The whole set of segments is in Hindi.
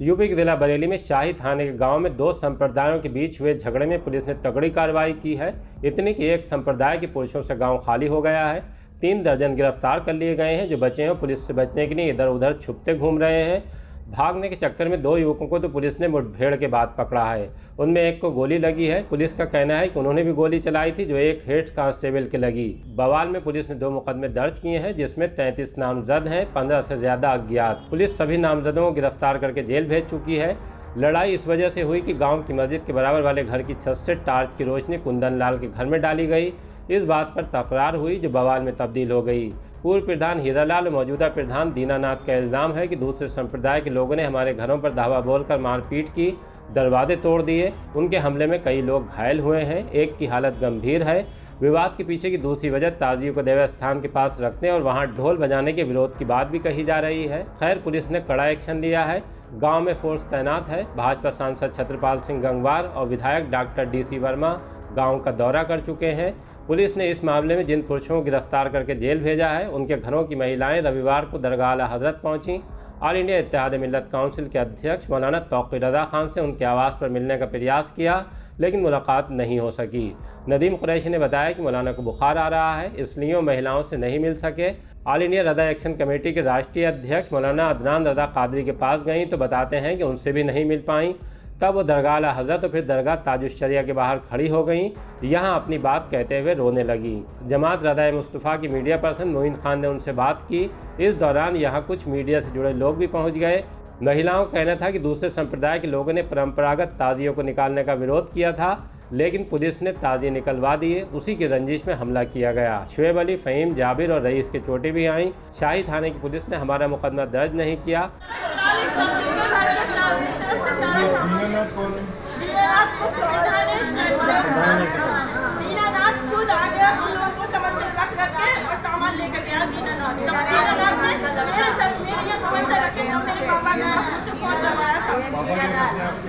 यूपी के जिला बरेली में शाही थाने के गाँव में दो संप्रदायों के बीच हुए झगड़े में पुलिस ने तगड़ी कार्रवाई की है। इतनी कि एक संप्रदाय के पुरुषों से गाँव खाली हो गया है। तीन दर्जन गिरफ़्तार कर लिए गए हैं, जो बचे हैं। पुलिस से बचने के लिए इधर उधर छुपते घूम रहे हैं। भागने के चक्कर में दो युवकों को तो पुलिस ने मुठभेड़ के बाद पकड़ा है। उनमें एक को गोली लगी है। पुलिस का कहना है कि उन्होंने भी गोली चलाई थी, जो एक हेड कांस्टेबल के लगी। बवाल में पुलिस ने दो मुकदमे दर्ज किए हैं, जिसमें तैंतीस नामजद हैं, पंद्रह से ज़्यादा अज्ञात। पुलिस सभी नामजदों को गिरफ़्तार करके जेल भेज चुकी है। लड़ाई इस वजह से हुई कि गाँव की मस्जिद के बराबर वाले घर की छत से टार्च की रोशनी कुंदन लाल के घर में डाली गई। इस बात पर तकरार हुई, जो बवाल में तब्दील हो गई। पूर्व प्रधान हीरालाल और मौजूदा प्रधान दीनानाथ का इल्ज़ाम है कि दूसरे संप्रदाय के लोगों ने हमारे घरों पर धावा बोलकर मारपीट की, दरवाजे तोड़ दिए। उनके हमले में कई लोग घायल हुए हैं। एक की हालत गंभीर है। विवाद के पीछे की दूसरी वजह ताजियों को देवस्थान के पास रखने और वहाँ ढोल बजाने के विरोध की बात भी कही जा रही है। खैर, पुलिस ने कड़ा एक्शन लिया है। गाँव में फोर्स तैनात है। भाजपा सांसद छत्रपाल सिंह गंगवार और विधायक डॉक्टर डीसी वर्मा गाँव का दौरा कर चुके हैं। पुलिस ने इस मामले में जिन पुरुषों को गिरफ़्तार करके जेल भेजा है, उनके घरों की महिलाएँ रविवार को दरगाह हज़रत पहुँची। ऑल इंडिया इतिहाद मिलत काउंसिल के अध्यक्ष मौलाना तोक़ी रजा खान से उनके आवास पर मिलने का प्रयास किया, लेकिन मुलाकात नहीं हो सकी। नदीम कुरैशी ने बताया कि मौलाना को बुखार आ रहा है, इसलिए वो महिलाओं से नहीं मिल सके। ऑल इंडिया रदा एक्शन कमेटी के राष्ट्रीय अध्यक्ष मौलाना अदनान रदा कादरी के पास गई तो बताते हैं कि उनसे भी नहीं मिल पाई। तब वो दरगाह हज़रत और फिर दरगाह ताजुशरिया के बाहर खड़ी हो गई। यहाँ अपनी बात कहते हुए रोने लगी। जमात रदा मुस्तफ़ा की मीडिया पर्सन मोइन खान ने उनसे बात की। इस दौरान यहाँ कुछ मीडिया से जुड़े लोग भी पहुँच गए। महिलाओं का कहना था कि दूसरे संप्रदाय के लोगों ने परंपरागत ताजियों को निकालने का विरोध किया था, लेकिन पुलिस ने ताज़ी निकलवा दिए उसी की रंजिश में हमला किया गया। शुएब अली, फ़हीम, जाबिर और रईस के चोटें भी आईं। शाही थाने की पुलिस ने हमारा मुकदमा दर्ज नहीं किया।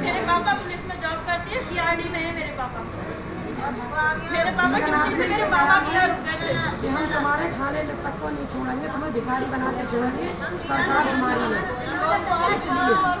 मेरे पापा पुलिस में जॉब करती है पीआरडी में है मेरे पापा मेरे पापा ड्यूटी से मेरे पापा किया रुक गए थे हम तुम्हारे खाने तक को नहीं छोड़ेंगे तुम्हें भिखारी बना के छोड़ेंगे सरकार हमारी है इसलिए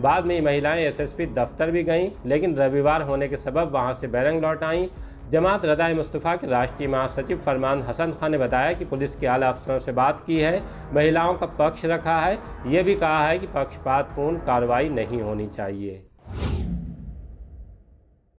बाद में महिलाएँ एसएसपी दफ्तर भी गईं, लेकिन रविवार होने के सबब वहाँ से बैरंग लौट आईं। जमात रदाय मुस्तफ़ा के राष्ट्रीय महासचिव फरमान हसन खान ने बताया कि पुलिस के आला अफसरों से बात की है, महिलाओं का पक्ष रखा है। ये भी कहा है कि पक्षपातपूर्ण कार्रवाई नहीं होनी चाहिए।